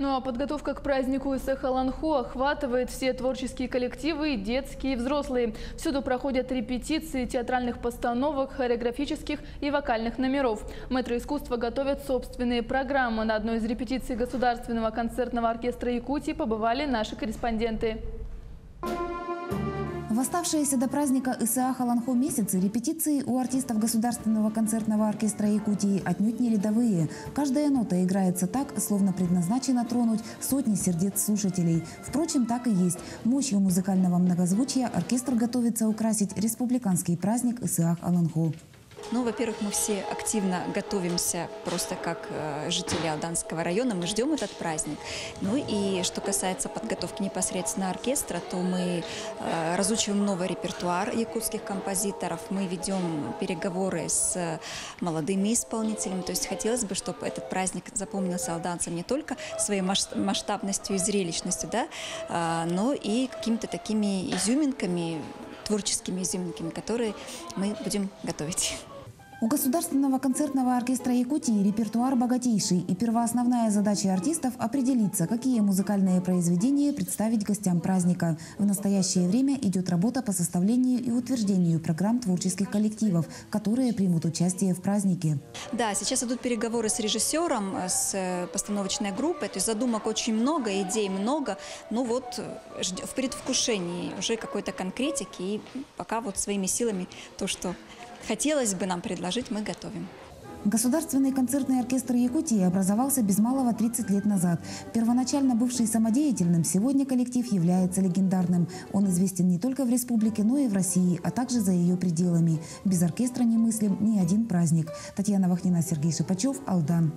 Ну а подготовка к празднику Исахаланху охватывает все творческие коллективы, детские, и взрослые. Всюду проходят репетиции театральных постановок, хореографических и вокальных номеров. Мэтры искусства готовят собственные программы. На одной из репетиций Государственного концертного оркестра Якутии побывали наши корреспонденты. В оставшиеся до праздника ИСА Халанхо месяцы репетиции у артистов Государственного концертного оркестра Якутии отнюдь не рядовые. Каждая нота играется так, словно предназначена тронуть сотни сердец слушателей. Впрочем, так и есть. Мощью музыкального многозвучия оркестр готовится украсить республиканский праздник ИСА Халанхо. Ну, во-первых, мы все активно готовимся, просто как э, жители Алданского района, мы ждем этот праздник. Ну и что касается подготовки непосредственно оркестра, то мы э, разучиваем новый репертуар якутских композиторов, мы ведем переговоры с молодыми исполнителями, то есть хотелось бы, чтобы этот праздник запомнился алданцам не только своей масштабностью и зрелищностью, да, э, но и какими-то такими изюминками, творческими изюминками, которые мы будем готовить. У Государственного концертного оркестра Якутии репертуар богатейший, и первоосновная задача артистов – определиться, какие музыкальные произведения представить гостям праздника. В настоящее время идет работа по составлению и утверждению программ творческих коллективов, которые примут участие в празднике. Да, сейчас идут переговоры с режиссером, с э, постановочной группой, то есть задумок очень много, идей много, ну вот э, в предвкушении уже какой-то конкретики, и пока вот своими силами то, что хотелось бы нам предложить, мы готовим. Государственный концертный оркестр Якутии образовался без малого 30 лет назад. Первоначально бывший самодеятельным, сегодня коллектив является легендарным. Он известен не только в республике, но и в России, а также за ее пределами. Без оркестра не мыслим ни один праздник. Татьяна Вахнина, Сергей Шипачев, Алдан.